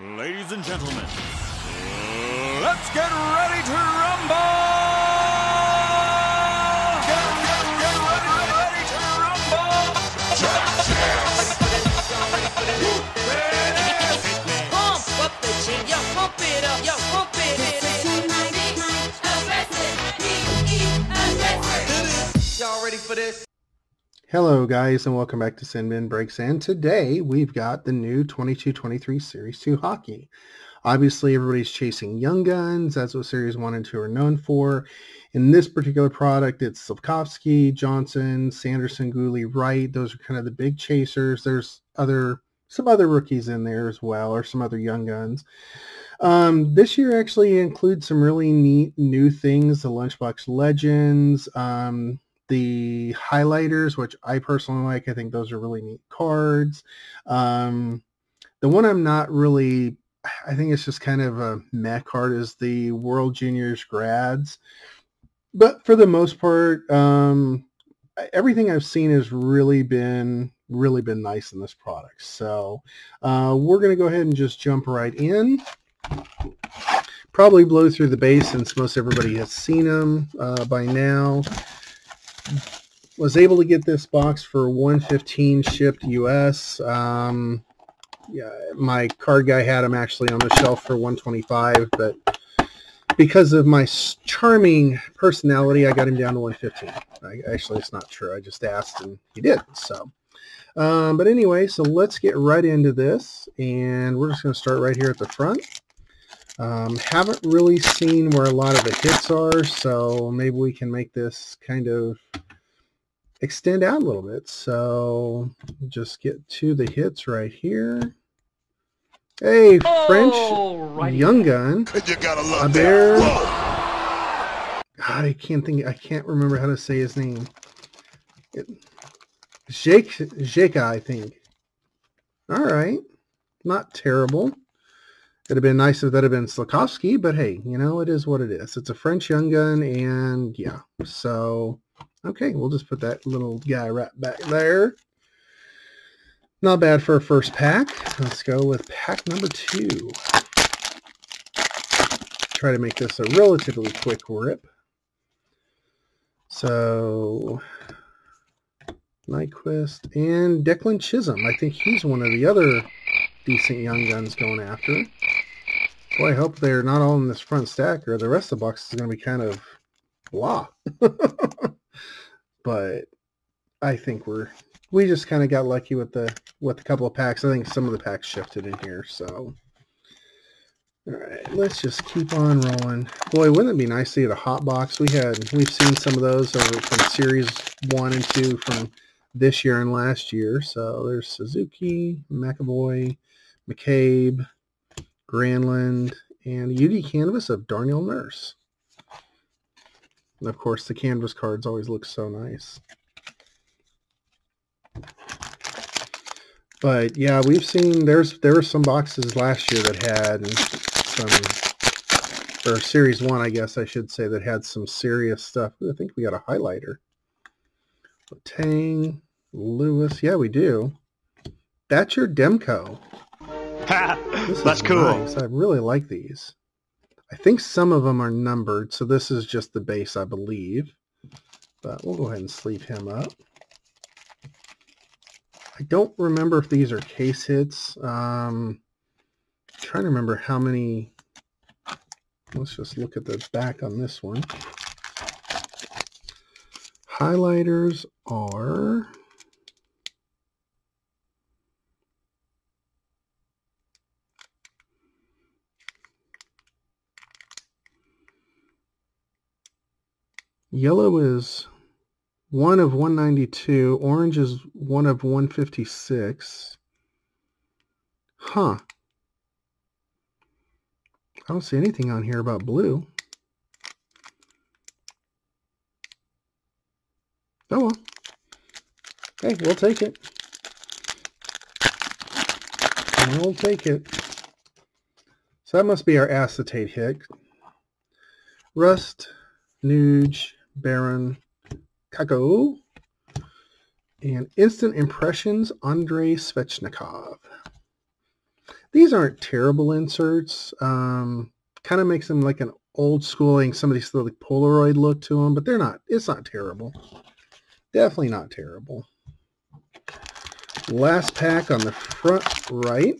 Ladies and gentlemen, let's get ready to rumble! Get, ready, to rumble! Pump up the jig, yo, pump it up, yo, pump it. Y'all ready for this? Hello guys and welcome back to Sinbin Breaks and today we've got the new 22-23 Series 2 hockey. Obviously everybody's chasing young guns, that's what Series 1 and 2 are known for. In this particular product it's Slafkovsky, Johnson, Sanderson, Gooley, Wright, those are kind of the big chasers. There's other some other rookies in there as well or some other young guns. Um, this year actually includes some really neat new things, the Lunchbox Legends, um, the highlighters, which I personally like. I think those are really neat cards. Um, the one I'm not really, I think it's just kind of a meh card is the World Juniors grads. But for the most part, um, everything I've seen has really been really been nice in this product. So uh, we're going to go ahead and just jump right in. Probably blow through the base since most everybody has seen them uh, by now was able to get this box for 115 shipped US. Um, yeah, my card guy had them actually on the shelf for 125, but because of my charming personality, I got him down to 115. I, actually, it's not true. I just asked and he did. So, um, but anyway, so let's get right into this, and we're just going to start right here at the front. Um, haven't really seen where a lot of the hits are, so maybe we can make this kind of extend out a little bit. So just get to the hits right here. Hey, French Alrighty. Young Gun. You gotta Arber. God, I can't think. I can't remember how to say his name. It, Jake, Jeka, I think. All right, not terrible. It'd have been nice if that had been Slafkovsky, but hey, you know, it is what it is. It's a French young gun, and yeah. So, okay, we'll just put that little guy right back there. Not bad for a first pack. Let's go with pack number two. Try to make this a relatively quick rip. So, Nyquist and Declan Chisholm. I think he's one of the other decent young guns going after. Boy, I hope they're not all in this front stack or the rest of the box is going to be kind of blah. but I think we're we just kind of got lucky with the with a couple of packs. I think some of the packs shifted in here, so all right, let's just keep on rolling. Boy, wouldn't it be nice to get a hot box? We had we've seen some of those over from series one and two from this year and last year. So there's Suzuki, McAvoy, McCabe, Granlund, and UD canvas of Darnell Nurse. And of course, the canvas cards always look so nice. But yeah, we've seen there's there were some boxes last year that had some or series one, I guess I should say, that had some serious stuff. I think we got a highlighter. Tang, Lewis, yeah, we do. That's your Demko. That's cool. nice. I really like these. I think some of them are numbered, so this is just the base, I believe. But we'll go ahead and sleeve him up. I don't remember if these are case hits. Um, trying to remember how many. Let's just look at the back on this one. Highlighters are Yellow is one of 192. Orange is one of 156. Huh. I don't see anything on here about blue. Oh well. Hey, we'll take it. We'll take it. So that must be our acetate hit. Rust, Nuge, Baron, Kakko, and Instant Impressions, Andrei Svechnikov. These aren't terrible inserts. Um, kind of makes them like an old schooling, some of these like Polaroid look to them, but they're not, it's not terrible. Definitely not terrible. Last pack on the front right.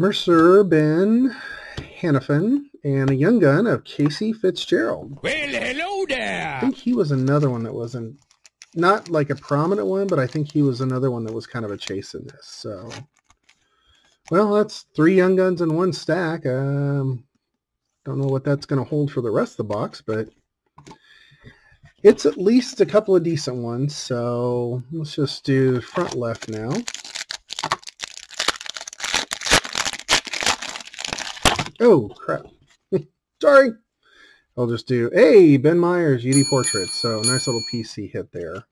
Mercer Ben Hanifin and a young gun of Casey Fitzgerald. Well, hello there. I think he was another one that wasn't not like a prominent one, but I think he was another one that was kind of a chase in this. So, well, that's three young guns in one stack. Um, don't know what that's going to hold for the rest of the box, but it's at least a couple of decent ones. So let's just do front left now. Oh crap! Sorry. I'll just do, hey, Ben Meyers, UD Portrait. So nice little PC hit there.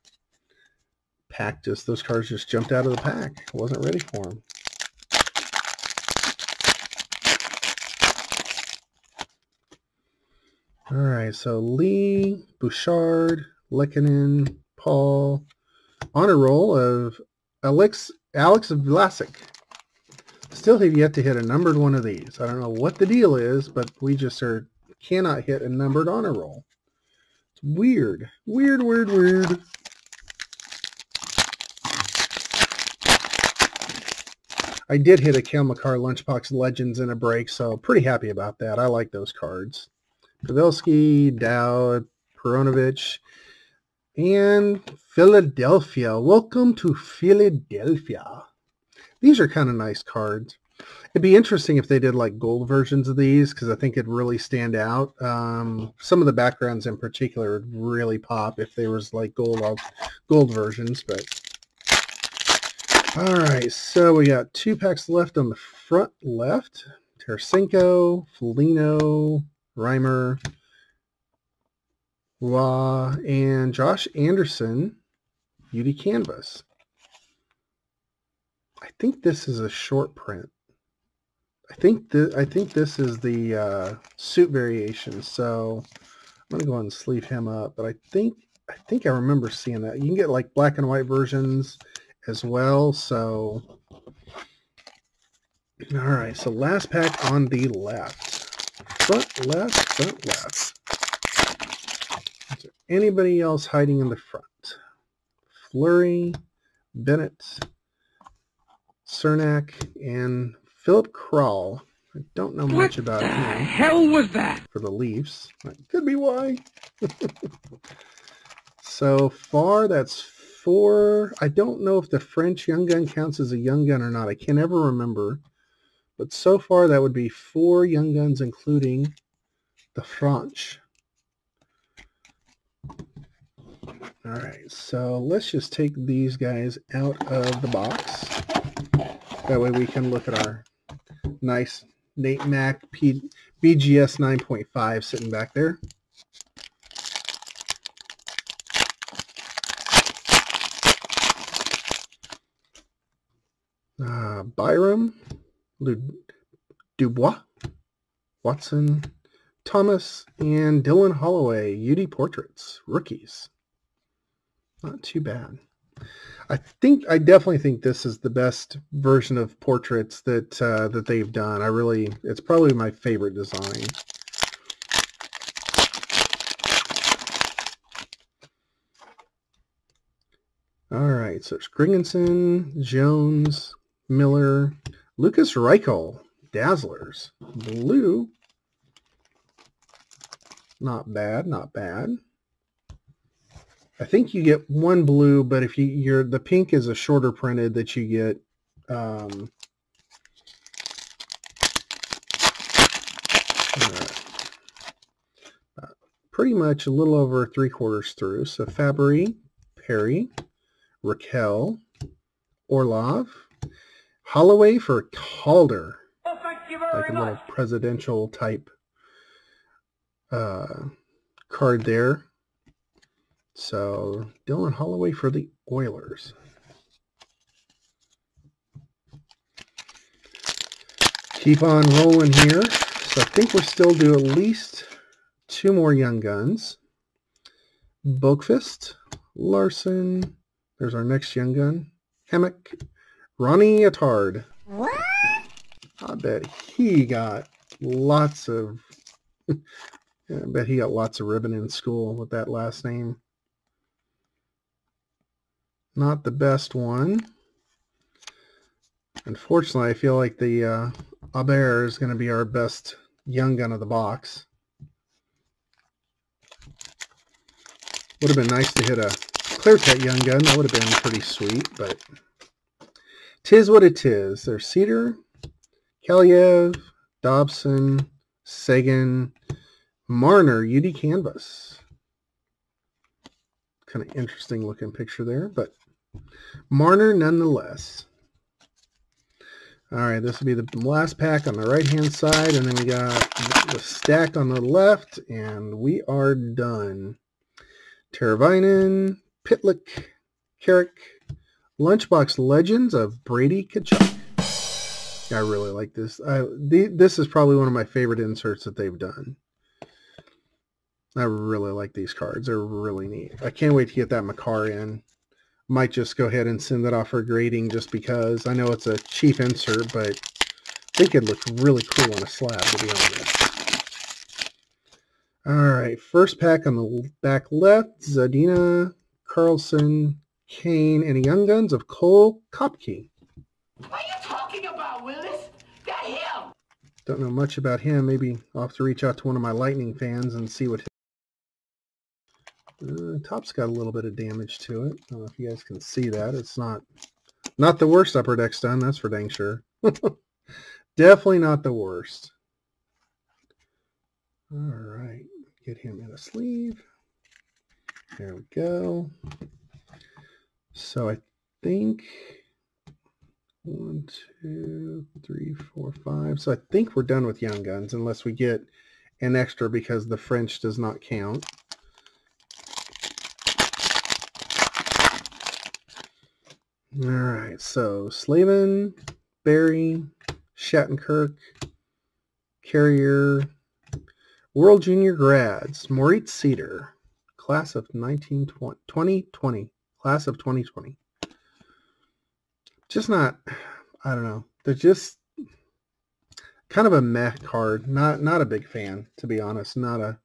Pack just, those cards just jumped out of the pack. Wasn't ready for them. All right, so Lee, Bouchard, Lehkonen, Paul, honor roll of Alex, Alex Vlasic. Still have yet to hit a numbered one of these. I don't know what the deal is, but we just are cannot hit a numbered honor roll. It's weird. Weird, weird, weird. I did hit a Cale Makar Lunchbox Legends in a break, so pretty happy about that. I like those cards. Pavelski, Dowd, Perunovich, and Philadelphia. Welcome to Philadelphia. These are kind of nice cards. It'd be interesting if they did like gold versions of these because I think it'd really stand out. Um, some of the backgrounds in particular would really pop if there was like gold gold versions. But all right, so we got two packs left on the front left. Tarasenko, Felino, Reimer, Roy, and Josh Anderson, UD Canvas. I think this is a short print. I think the I think this is the uh, suit variation. So I'm gonna go ahead and sleeve him up. But I think I think I remember seeing that. You can get like black and white versions as well. So all right. So last pack on the left, front left, front left. Is there anybody else hiding in the front? Fleury, Bennett, Cernak, and Filip Kral. I don't know much about What the hell was that? for the Leafs. That could be why. so far, that's four. I don't know if the French young gun counts as a young gun or not. I can never remember. But so far, that would be four young guns, including the French. All right, so let's just take these guys out of the box. That way we can look at our nice Nate Mac P BGS 9.5 sitting back there. Uh, Byram, Dubois, Watson, Thomas, and Dylan Holloway, UD Portraits, rookies. Not too bad. I think I definitely think this is the best version of portraits that uh, that they've done. I really, it's probably my favorite design. All right, so it's Gringenson, Jones, Miller, Lucas Reichel, Dazzlers, blue. Not bad, not bad. I think you get one blue, but if you you're the pink is a shorter printed that you get. Um. Uh, pretty much a little over three quarters through. So Fabry, Perry, Rakell, Orlov, Holloway for Calder, Oh, like a little presidential type uh, card there. So Dylan Holloway for the Oilers. Keep on rolling here. So I think we're still due at least two more Young Guns. Boqvist, Larson. There's our next young gun. Hammock. Ronnie Attard. What? I bet he got lots of I bet he got lots of ribbon in school with that last name. Not the best one. Unfortunately, I feel like the uh, Arber is going to be our best young gun of the box. Would have been nice to hit a clear cut young gun. That would have been pretty sweet, but tis what it is. There's Seider, Kaliyev, Dobson, Sagan, Marner, UD Canvas. Kind of interesting looking picture there, but Marner nonetheless. All right, this will be the last pack on the right-hand side, and then we got the stack on the left, and we are done. Teravainen, Pitlick, Carrick, Lunchbox Legends of Brady Tkachuk. I really like this. I, the, this is probably one of my favorite inserts that they've done. I really like these cards. They're really neat. I can't wait to get that Makar in. Might just go ahead and send that off for grading just because I know it's a cheap insert, but I think it looks really cool on a slab, to be honest. All right, first pack on the back left, Zadina, Carlson, Kane, and Young Guns of Cole Koepke. What are you talking about, Willis? That him! Don't know much about him. Maybe I'll have to reach out to one of my Lightning fans and see what uh, top's got a little bit of damage to it. I don't know if you guys can see that. It's not not the worst upper deck's done, that's for dang sure. Definitely not the worst. All right, get him in a sleeve. There we go. So I think one, two, three, four, five. So I think we're done with Young Guns unless we get an extra because the French does not count. All right, so Slavin, Barry, Shattenkirk, Carrier, World Junior Grads, Moritz Seider, class of 1920, 2020, class of 2020. Just not, I don't know. They're just kind of a meh card. Not not a big fan, to be honest. Not a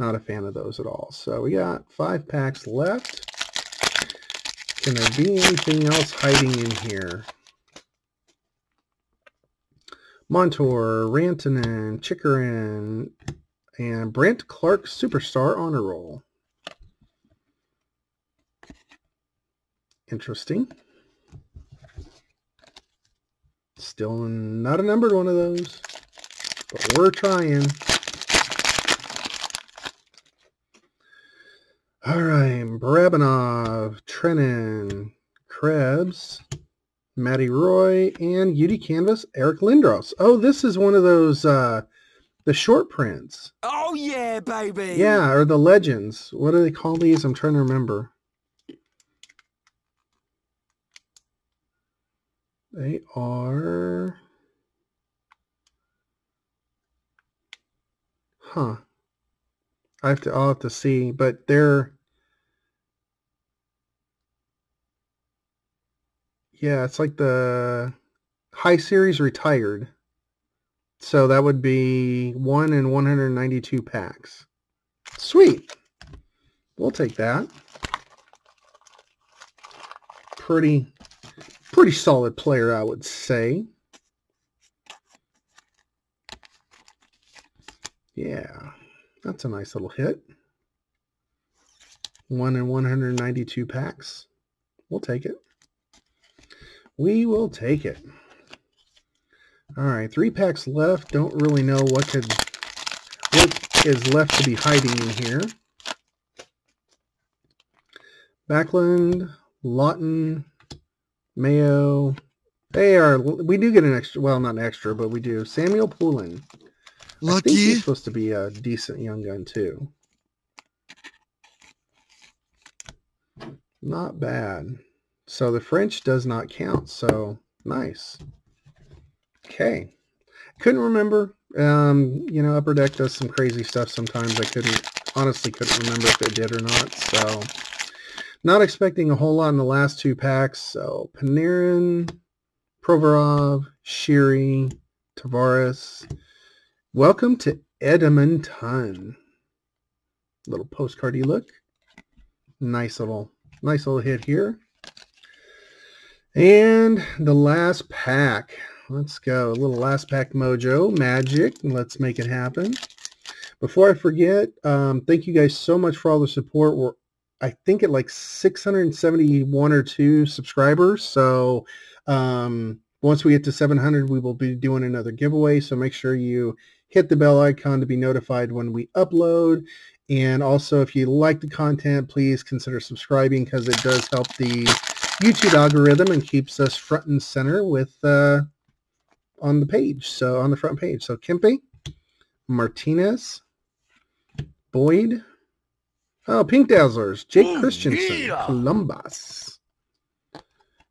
not a fan of those at all. So we got five packs left. Can there be anything else hiding in here? Montour, Rantanen, Chikrin, and Brandt Clarke Superstar Honor Roll. Interesting. Still not a numbered one of those, but we're trying. All right, Barabanov, Trenin, Krebs, Matty Roy, and UD Canvas, Eric Lindros. Oh, this is one of those, uh, the short prints. Oh yeah, baby. Yeah, or the legends. What do they call these? I'm trying to remember. They are... Huh. I have to, I'll have to see, but they're, yeah, it's like the high series retired. So that would be one in 192 packs. Sweet. We'll take that. Pretty, pretty solid player, I would say. Yeah. That's a nice little hit. One in 192 packs. We'll take it. We will take it. All right, three packs left. Don't really know what could what is left to be hiding in here. Backlund, Lawton, Mayo. They are. We do get an extra. Well, not an extra, but we do. Samuel Poulin. Lucky. I think he's supposed to be a decent young gun too. Not bad. So the French does not count. So nice. Okay. Couldn't remember. Um, you know, Upper Deck does some crazy stuff sometimes. I couldn't, honestly couldn't remember if it did or not. So not expecting a whole lot in the last two packs. So Panarin, Provorov, Sheary, Tavares. Welcome to Edmonton. Little postcardy look. Nice little, nice little hit here. And the last pack. Let's go. A little last pack mojo magic. Let's make it happen. Before I forget, um, thank you guys so much for all the support. We're, I think, at like 671 or two subscribers. So um, once we get to 700, we will be doing another giveaway. So make sure you hit the bell icon to be notified when we upload. And also, if you like the content, please consider subscribing because it does help the YouTube algorithm and keeps us front and center with uh, on the page. So on the front page. So Kempe, Martinez, Boyd. Oh, Pink Dazzlers. Jake Oh, Christensen. yeah. Columbus.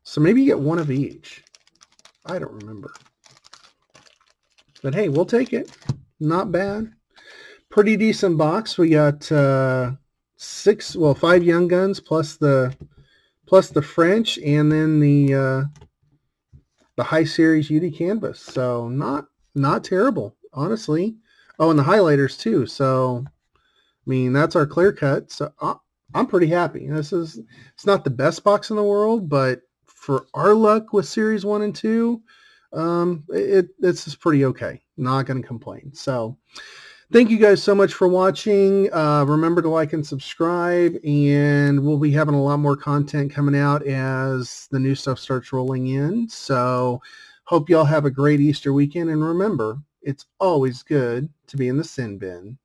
So maybe you get one of each. I don't remember. But hey, we'll take it. Not bad. Pretty decent box. We got uh, six, well, five young guns plus the plus the French and then the uh, the high series UD canvas. So not not terrible, honestly. Oh, and the highlighters too. So I mean, that's our clear cut. So I'm pretty happy. This is it's not the best box in the world, but for our luck with series one and two, um, it this is pretty okay. Not going to complain. So thank you guys so much for watching. Uh, remember to like and subscribe, and we'll be having a lot more content coming out as the new stuff starts rolling in. So hope y'all have a great Easter weekend, and remember, it's always good to be in the sin bin.